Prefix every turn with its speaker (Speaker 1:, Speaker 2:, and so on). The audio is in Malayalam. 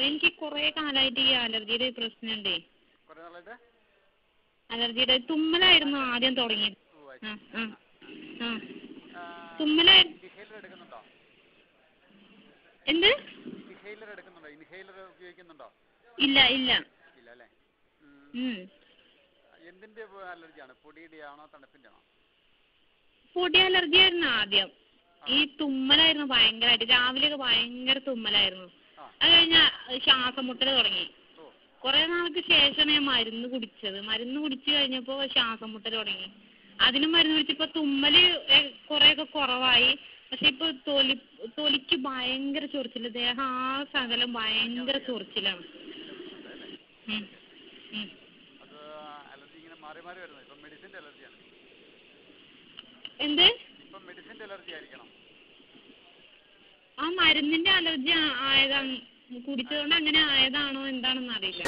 Speaker 1: എനിക്ക് കുറേ കാലമായിട്ട് ഈ അലർജിയുടെ പ്രശ്നമുണ്ടേ. അലർജിയുടെ തുമ്മലായിരുന്നു ആദ്യം തുടങ്ങിയത്. തുമ്മലായിരുന്നു എന്ത്? ഇല്ല ഇല്ല.
Speaker 2: ഇല്ല അല്ലേ? ഉം.
Speaker 1: ഉം.
Speaker 2: എന്തിന്റെ അലർജിയാണ്? പൊടിയുടെ ആണോ തണുപ്പിന്റെ ആണോ
Speaker 1: പൊടി അലർജി ആയിരുന്നു ആദ്യം. ഈ തുമ്മലായിരുന്നു ഭയങ്കരമായിട്ട് രാവിലെയൊക്കെ ഭയങ്കര തുമ്മലായിരുന്നു. അത് കഴിഞ്ഞ ശ്വാസം മുട്ടൽ തുടങ്ങി കുറെ നാൾക്ക് ശേഷമാണ് ഞാൻ മരുന്ന് കുടിച്ചത്. മരുന്ന് കുടിച്ച് കഴിഞ്ഞപ്പോ ശ്വാസം മുട്ടൽ തുടങ്ങി. അതിന് മരുന്ന് കുടിച്ചപ്പോ തുമ്മൽ കുറെയൊക്കെ കുറവായി. പക്ഷെ ഇപ്പൊ തൊലി തൊലിക്ക് ഭയങ്കര ചൊറിച്ചിൽ ദേഹം ആ സകലം ഭയങ്കര ചൊറിച്ചിലാണ്. എന്ത്?
Speaker 2: ഇപ്പം മെഡിസിന്റെ അലർജി ആയിരിക്കണം
Speaker 1: ആ മരുന്നിന്റെ അലർജി ആയതാണ് കുടിച്ചതുകൊണ്ട് അങ്ങനെ ആയതാണോ എന്താണെന്ന് അറിയില്ല.